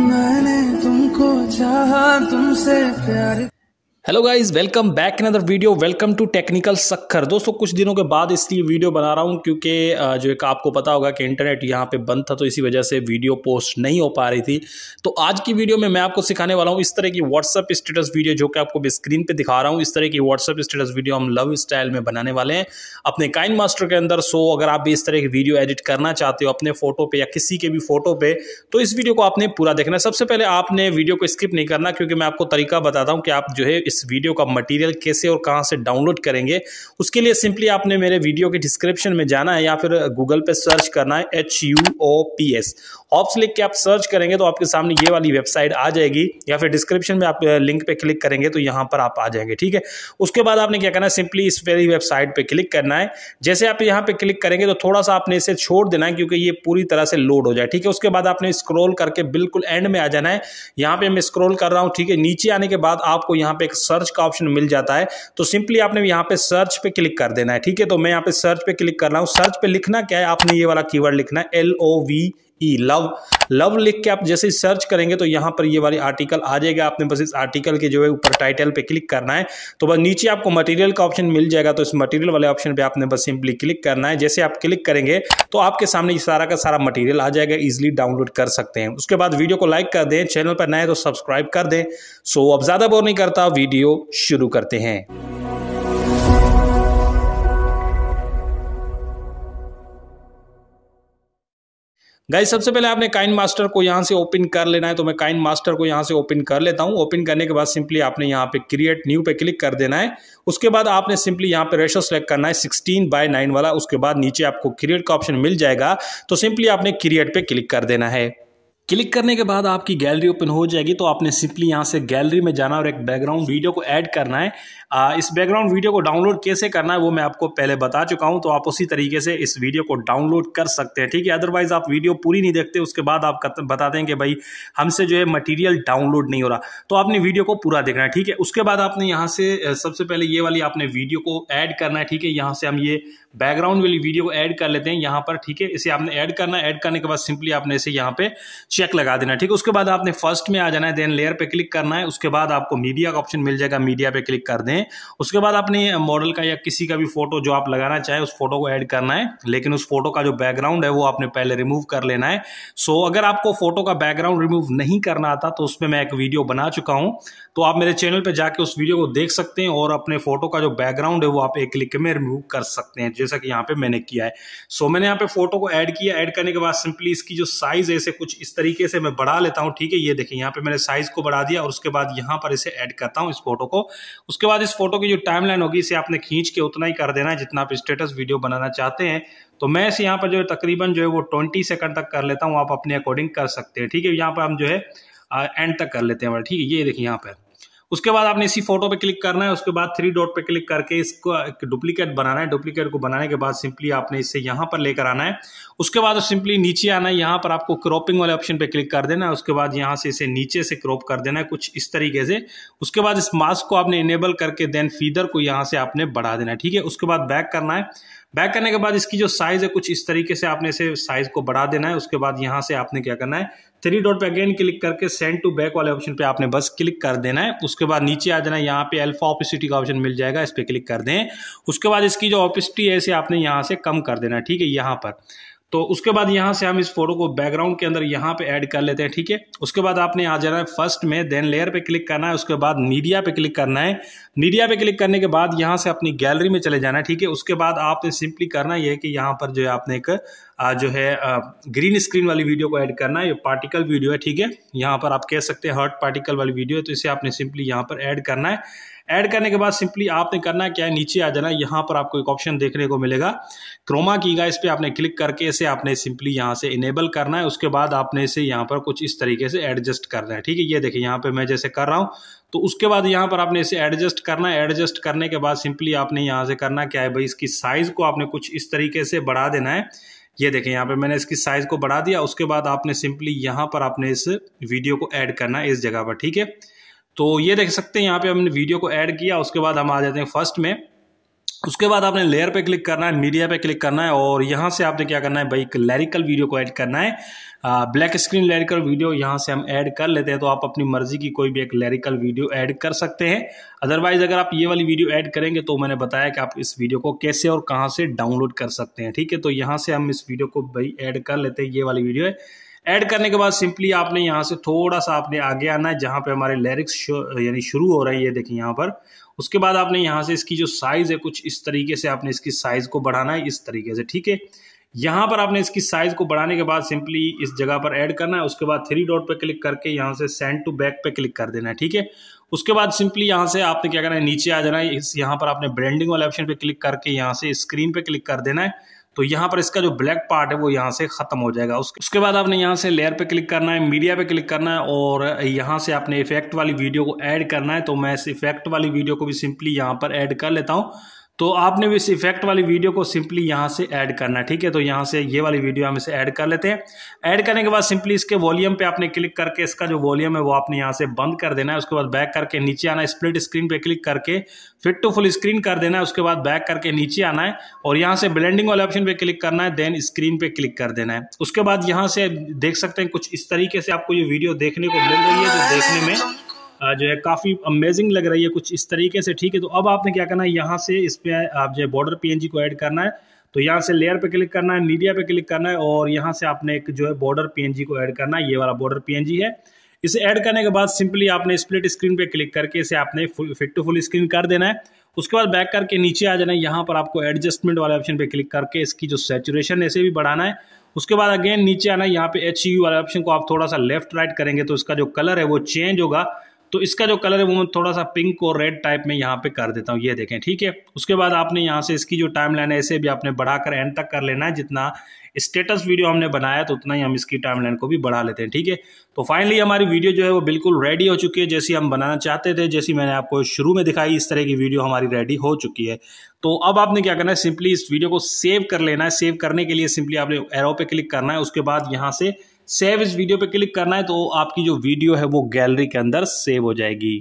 मैंने तुमको चाहा तुमसे प्यार hello guys welcome back in other video welcome to technical Sakhar दोस्तों, कुछ दिनों के बाद इसलिए वीडियो बना रहा हूँ क्योंकि जो एक आपको पता होगा कि इंटरनेट यहाँ पे बंद था तो इसी वजह से वीडियो पोस्ट नहीं हो पा रही थी। तो आज की वीडियो में मैं आपको सिखाने वाला हूँ इस तरह की व्हाट्सअप स्टेटस वीडियो जो कि आपको स्क्रीन पर दिखा रहा हूँ। इस तरह की व्हाट्सअप स्टेटस वीडियो हम लव स्टाइल में बनाने वाले हैं। अपने काइन मास्टर के अंदर सो अगर आप भी इस तरह की वीडियो एडिट करना चाहते हो, अपने फ़ोटो पर या किसी के भी फ़ोटो पर तो इस वीडियो को आपने पूरा देखना है। सबसे पहले आपने वीडियो को स्किप नहीं करना, क्योंकि मैं आपको तरीका बताता हूँ कि आप जो है इस वीडियो का मटेरियल कैसे और कहाँ से डाउनलोड करेंगे, उसके लिए सिंपली आपने मेरे वीडियो के डिस्क्रिप्शन में जाना है या फिर गूगल पे सर्च करना है H U O P S oops लिख के आप सर्च करेंगे तो आपके सामने ये वाली वेबसाइट आ जाएगी या फिर डिस्क्रिप्शन में आप लिंक पे क्लिक करेंगे तो यहाँ पर आप आ जाएँगे, ठीक है? उसके बाद आपने क्या करना है सिंपली इस वेरी वेबसाइट पे क्लिक करना है। जैसे आप यहाँ पे क्लिक करेंगे तो थोड़ा सा आपने इसे छोड़ देना है क्योंकि ये पूरी तरह से लोड हो जाए, ठीक है? उसके बाद आपने स्क्रोल करके बिल्कुल एंड में आ जाना है। यहाँ पे मैं स्क्रोल कर रहा हूँ, ठीक है? नीचे आने के बाद आपको यहाँ पे एक सर्च का ऑप्शन मिल जाता है तो सिंपली आपने यहाँ पे सर्च पे क्लिक कर देना है, ठीक है? तो मैं यहाँ पे सर्च पे क्लिक कर रहा हूँ। सर्च पे लिखना क्या है? आपने ये वाला कीवर्ड लिखना है L O V E love love लिख के आप जैसे सर्च करेंगे तो यहाँ पर ये वाली आर्टिकल आ जाएगा। आपने बस इस आर्टिकल के जो है ऊपर टाइटल पे क्लिक करना है। तो बस नीचे आपको मटेरियल का ऑप्शन मिल जाएगा। तो इस मटेरियल वाले ऑप्शन पे आपने बस सिंपली क्लिक करना है। जैसे आप क्लिक करेंगे तो आपके सामने ये सारा का सारा मटेरियल आ जाएगा। इजिली डाउनलोड कर सकते हैं। उसके बाद वीडियो को लाइक कर दें। चैनल पर नए तो सब्सक्राइब कर दें। सो अब ज़्यादा बोर नहीं करता। वीडियो शुरू करते हैं। गाइस सबसे पहले आपने काइन मास्टर को यहाँ से ओपन कर लेना है तो मैं काइन मास्टर को यहाँ से ओपन कर लेता हूँ। ओपन करने के बाद सिंपली आपने यहाँ पे क्रिएट न्यू पे क्लिक कर देना है। उसके बाद आपने सिंपली यहाँ पे रेशो सेलेक्ट करना है 16 बाय नाइन वाला। उसके बाद नीचे आपको क्रिएट का ऑप्शन मिल जाएगा तो सिंपली आपने क्रिएट पर क्लिक कर देना है। क्लिक करने के बाद आपकी गैलरी ओपन हो जाएगी तो आपने सिंपली यहाँ से गैलरी में जाना और एक बैकग्राउंड वीडियो को ऐड करना है। आ, इस बैकग्राउंड वीडियो को डाउनलोड कैसे करना है वो मैं आपको पहले बता चुका हूँ तो आप उसी तरीके से इस वीडियो को डाउनलोड कर सकते हैं ठीक है? अदरवाइज़ आप वीडियो पूरी नहीं देखते उसके बाद आप बताते हैं कि भाई हमसे जो है मटीरियल डाउनलोड नहीं हो रहा। तो आपने वीडियो को पूरा देखना है ठीक है? उसके बाद आपने यहाँ से सबसे पहले ये वाली आपने वीडियो को ऐड करना है ठीक है? यहाँ से हम ये बैकग्राउंड वाली वीडियो को ऐड कर लेते हैं यहाँ पर ठीक है? इसे आपने ऐड करना है ऐड करने के बाद सिंपली आपने इसे यहाँ पे चेक लगा देना, ठीक है? उसके बाद आपने फ़र्स्ट में आ जाना है देन लेयर पे क्लिक करना है, उसके बाद आपको मीडिया का ऑप्शन मिल जाएगा मीडिया पे क्लिक कर दें। उसके बाद अपने मॉडल का या किसी का भी फ़ोटो जो आप लगाना चाहे, उस फ़ोटो को ऐड करना है, लेकिन उस फ़ोटो का जो बैकग्राउंड है, वो आपने पहले रिमूव कर लेना है। सो अगर आपको फ़ोटो का बैकग्राउंड रिमूव नहीं करना आता तो उसमें मैं एक वीडियो बना चुका हूँ। तो आप मेरे चैनल पर जाके उस वीडियो को देख सकते हैं और अपने फ़ोटो का जो बैकग्राउंड है, वो आप एक क्लिक में रिमूव कर सकते हैं, जैसा कि यहाँ पे मैंने किया है। सो मैंने यहाँ पे फ़ोटो को ऐड किया। ऐड करने के बाद सिंपली इसकी जो साइज़ है, इसे कुछ इस तरीके से मैं बढ़ा लेता हूँ, ठीक है, ये देखिए यहाँ पे मैंने साइज़ को बढ़ा दिया और उसके बाद यहाँ पर इसे ऐड करता हूँ इस फ़ोटो को। उसके बाद इस फ़ोटो की जो टाइमलाइन होगी, इसे आपने खींच के उतना ही कर देना है जितना आप स्टेटस वीडियो बनाना चाहते हैं। तो मैं इसे यहाँ पर जो है, तकरीबन जो है, वो ट्वेंटी सेकंड तक कर लेता हूँ, आप अपने अकॉर्डिंग कर सकते हैं, ठीक है। यहाँ पर हम जो है एंड तक कर लेते हैं, ठीक है, ये देखिए यहाँ पर। उसके बाद आपने इसी फ़ोटो पे क्लिक करना है, उसके बाद थ्री डॉट पे क्लिक करके इसको एक डुप्लीकेट बनाना है। डुप्लीकेट को बनाने के बाद सिंपली आपने इसे यहाँ पर लेकर आना है। उसके बाद सिंपली नीचे आना है, यहाँ पर आपको क्रॉपिंग वाले ऑप्शन पे क्लिक कर देना है। उसके बाद यहाँ से इसे नीचे से क्रॉप कर देना है, कुछ इस तरीके से। उसके बाद इस मास्क को आपने इनेबल करके देन फीदर को यहाँ से आपने बढ़ा देना है, ठीक है? उसके बाद बैक करना है। बैक करने के बाद इसकी जो साइज़ है, कुछ इस तरीके से आपने इसे साइज़ को बढ़ा देना है। उसके बाद यहाँ से आपने क्या करना है थ्री डॉट पे अगेन क्लिक करके सेंड टू बैक वाले ऑप्शन पे आपने बस क्लिक कर देना है। उसके बाद नीचे आ जाना यहाँ पे अल्फ़ा ऑपिसिटी का ऑप्शन मिल जाएगा, इस पर क्लिक कर दें। उसके बाद इसकी जो ऑपिसिटी है, इसे आपने यहाँ से कम कर देना है, ठीक है, यहाँ पर। तो उसके बाद यहाँ से हम इस फ़ोटो को बैकग्राउंड के अंदर यहाँ पे ऐड कर लेते हैं, ठीक है? उसके बाद आपने आ जाना है फ़र्स्ट में देन लेयर पे क्लिक करना है, उसके बाद मीडिया पे क्लिक करना है। मीडिया पे क्लिक करने के बाद यहाँ से अपनी गैलरी में चले जाना है, ठीक है? उसके बाद आपने सिंपली करना यह है कि यहाँ पर जो है आपने एक जो है ग्रीन स्क्रीन वाली वीडियो को ऐड करना है, ये पार्टिकल वीडियो है, ठीक है? यहाँ पर आप कह सकते हैं हर्ट पार्टिकल वाली वीडियो है तो इसे आपने सिंपली यहाँ पर ऐड करना है। ऐड करने के बाद सिंपली आपने करना क्या है? नीचे आ जाना यहाँ पर आपको एक ऑप्शन देखने को मिलेगा। क्रोमा की का इस पर आपने क्लिक करके इसे आपने सिंपली यहाँ से इनेबल करना है। उसके बाद आपने इसे यहाँ पर कुछ इस तरीके से एडजस्ट करना है। ठीक है? ये देखिए, यहाँ पे मैं जैसे कर रहा हूँ तो उसके बाद यहाँ पर आपने इसे एडजस्ट करना है। एडजस्ट करने के बाद सिंपली आपने यहाँ से करना क्या है भाई? इसकी साइज़ को आपने कुछ इस तरीके से बढ़ा देना है। ये देखें यहाँ पे मैंने इसकी साइज़ को बढ़ा दिया। उसके बाद आपने सिंपली यहाँ पर आपने इस वीडियो को ऐड करना है इस जगह पर। ठीक है? तो ये देख सकते हैं यहाँ पे हमने वीडियो को ऐड किया उसके बाद हम आ जाते हैं फ़र्स्ट में। उसके बाद आपने लेयर पे क्लिक करना है मीडिया पे क्लिक करना है और यहाँ से आपने क्या करना है भाई एक लैरिकल वीडियो को ऐड करना है। आ, ब्लैक स्क्रीन लैरिकल वीडियो यहाँ से हम ऐड कर लेते हैं तो आप अपनी मर्ज़ी की कोई भी एक लैरिकल वीडियो ऐड कर सकते हैं। अदरवाइज़ अगर आप ये वाली वीडियो ऐड करेंगे तो मैंने बताया कि आप इस वीडियो को कैसे और कहाँ से डाउनलोड कर सकते हैं ठीक है? तो यहाँ से हम इस वीडियो को भाई ऐड कर लेते हैं ये वाली वीडियो है। ऐड करने के बाद सिंपली आपने यहाँ से थोड़ा सा आपने आगे आना है, जहाँ पे हमारे लिरिक्स यानी शुरू हो रहे हैं, देखिए यहाँ पर। उसके बाद आपने यहाँ से इसकी जो साइज़ है, कुछ इस तरीके से आपने इसकी साइज़ को बढ़ाना है, इस तरीके से, ठीक है? यहाँ पर आपने इसकी साइज़ को बढ़ाने के बाद सिंपली इस जगह पर ऐड करना है, उसके बाद थ्री डॉट पे क्लिक करके यहाँ से सेंड टू बैक पे क्लिक कर देना है, ठीक है? उसके बाद सिंपली यहाँ से आपने क्या करना है, नीचे आ जाना है, इस यहाँ पर आपने ब्रांडिंग वाले ऑप्शन पे क्लिक करके यहाँ से स्क्रीन पे क्लिक कर देना है। तो यहाँ पर इसका जो ब्लैक पार्ट है वो यहाँ से खत्म हो जाएगा। उसके उसके बाद आपने यहाँ से लेयर पे क्लिक करना है मीडिया पे क्लिक करना है और यहाँ से आपने इफ़ेक्ट वाली वीडियो को ऐड करना है। तो मैं इस इफ़ेक्ट वाली वीडियो को भी सिंपली यहाँ पर ऐड कर लेता हूँ। तो आपने भी इस इफ़ेक्ट वाली वीडियो को सिंपली यहाँ से ऐड करना ठीक है? तो यहाँ से ये वाली वीडियो हम इसे ऐड कर लेते हैं। ऐड करने के बाद सिंपली इसके वॉल्यूम पे आपने क्लिक करके इसका जो वॉल्यूम है वो आपने यहाँ से बंद कर देना है। उसके बाद बैक करके नीचे आना है स्प्लिट स्क्रीन पे क्लिक करके फिट टू फुल स्क्रीन कर देना है। उसके बाद बैक करके नीचे आना है और यहाँ से ब्लेंडिंग वाले ऑप्शन पे क्लिक करना है देन स्क्रीन पे क्लिक कर देना है। उसके बाद यहाँ से देख सकते हैं, कुछ इस तरीके से आपको ये वीडियो देखने को मिल रही है जो देखने में जो है, काफ़ी अमेजिंग लग रही है कुछ इस तरीके से, ठीक है? तो अब आपने क्या करना है? यहाँ से इस पर आप जो है बॉर्डर पी को ऐड करना है। तो यहाँ से लेयर पे क्लिक करना है मीडिया पे क्लिक करना है और यहाँ से आपने एक जो है बॉर्डर पीएनजी को ऐड करना है। ये वाला बॉर्डर पी है। इसे ऐड करने के बाद सिंपली आपने स्प्लिट स्क्रीन पे क्लिक करके इसे आपने फिट टू फुल स्क्रीन कर देना है। उसके बाद बैक करके नीचे आ जाना है। यहाँ पर आपको एडजस्टमेंट वाले ऑप्शन पे क्लिक करके इसकी जो सेचुरेशन है इसे भी बढ़ाना है। उसके बाद अगेन नीचे आना है। यहाँ पे एचयू वाले ऑप्शन को आप थोड़ा सा लेफ़्ट राइट करेंगे तो इसका जो कलर है वो चेंज होगा। तो इसका जो कलर है वो मैं थोड़ा सा पिंक और रेड टाइप में यहाँ पे कर देता हूँ, ये देखें, ठीक है? उसके बाद आपने यहाँ से इसकी जो टाइम लाइन है, इसे भी आपने बढ़ाकर एंड तक कर लेना है, जितना स्टेटस वीडियो हमने बनाया तो उतना ही हम इसकी टाइम लाइन को भी बढ़ा लेते हैं, ठीक है? तो फाइनली हमारी वीडियो जो है वो बिल्कुल रेडी हो चुकी है, जैसी हम बनाना चाहते थे, जैसी मैंने आपको शुरू में दिखाई, इस तरह की वीडियो हमारी रेडी हो चुकी है। तो अब आपने क्या करना है सिंपली इस वीडियो को सेव कर लेना है सेव करने के लिए सिंपली आपने एरो पे क्लिक करना है, उसके बाद यहाँ से सेव इस वीडियो पे क्लिक करना है तो आपकी जो वीडियो है वो गैलरी के अंदर सेव हो जाएगी।